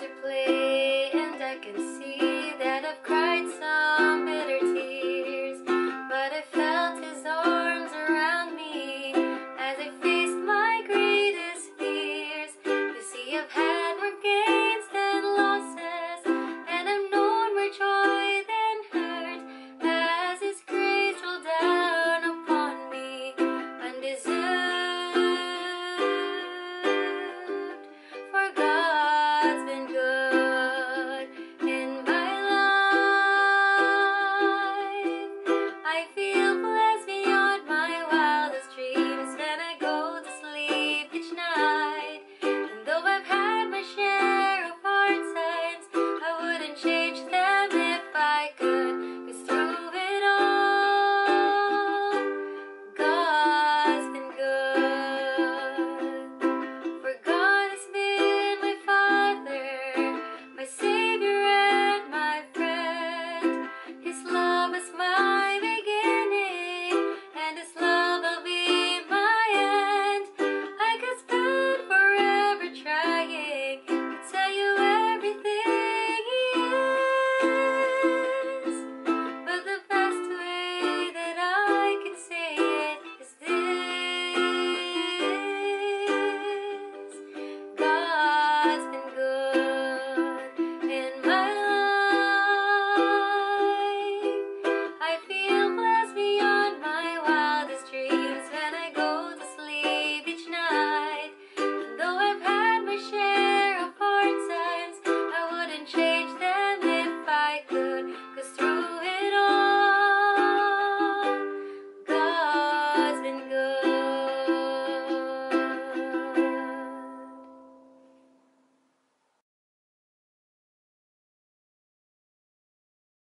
to play and I can see